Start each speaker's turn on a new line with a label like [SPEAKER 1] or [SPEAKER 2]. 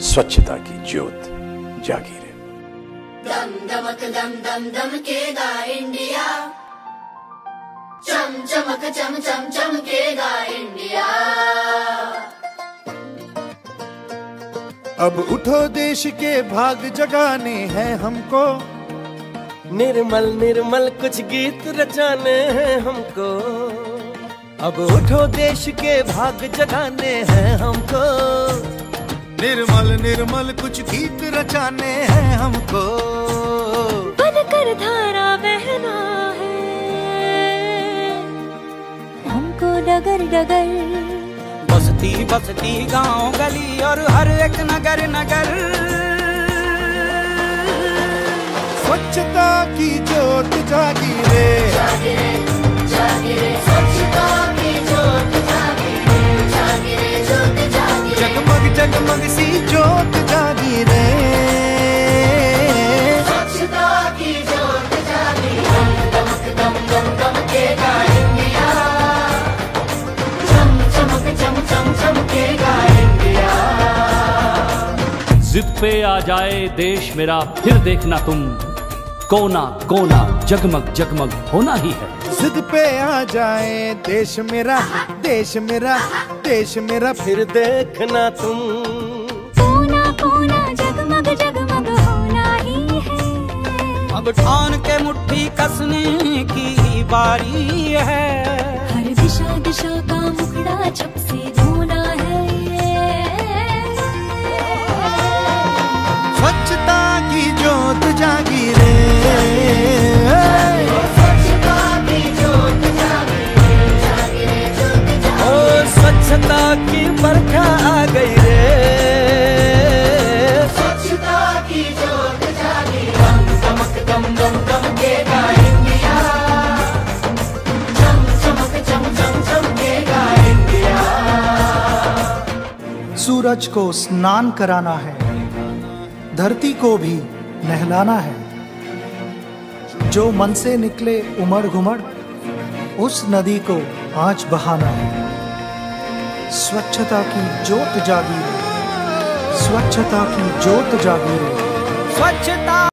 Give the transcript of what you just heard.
[SPEAKER 1] स्वच्छता की ज्योत जागी रहे।
[SPEAKER 2] दम दमक दम दम दम दमकेगा इंडिया। चम चमक चम चम चमकेगा इंडिया।
[SPEAKER 3] अब उठो देश के भाग जगाने हैं हमको।
[SPEAKER 4] निर्मल निर्मल कुछ गीत रचाने हैं हमको। अब उठो देश के भाग जगाने हैं हमको।
[SPEAKER 3] निर्मल निर्मल कुछ गीत रचाने हैं हमको।
[SPEAKER 5] बनकर धारा बहना है। हमको डगर डगर।
[SPEAKER 6] बसती बसती गाँव गली और हर एक नगर नगर।
[SPEAKER 3] स्वच्छता की ज्योत जागी रे। जगमग जगमग सी ज्योत जागी रे।
[SPEAKER 2] स्वच्छता की ज्योत जागिरे दम दमक दम दम दमकेगा इंडिया चम चमक चम चम चमकेगा इंडिया
[SPEAKER 7] जिद पे आ जाए देश मेरा फिर देखना तुम। कोना कोना जगमग जगमग होना ही है।
[SPEAKER 3] जिद पे आ जाए देश मेरा देश मेरा देश मेरा
[SPEAKER 4] फिर देखना तुम।
[SPEAKER 5] कोना कोना जगमग जगमग होना ही है।
[SPEAKER 6] अब ठान के मुट्ठी कसने की बारी
[SPEAKER 3] स्वच्छता की
[SPEAKER 4] बरखा आ गई रे।
[SPEAKER 2] स्वच्छता की ज्योत जागिरे दम दमक दम दम दमकेगा इंडिया चम चमक चम चम चमकेगा इंडिया
[SPEAKER 8] सूरज को स्नान कराना है धरती को भी नहलाना है। जो मन से निकले उमड़ घुमड़ उस नदी को आज बहाना है। स्वच्छता की ज्योत जागी स्वच्छता की ज्योत जागी
[SPEAKER 6] स्वच्छता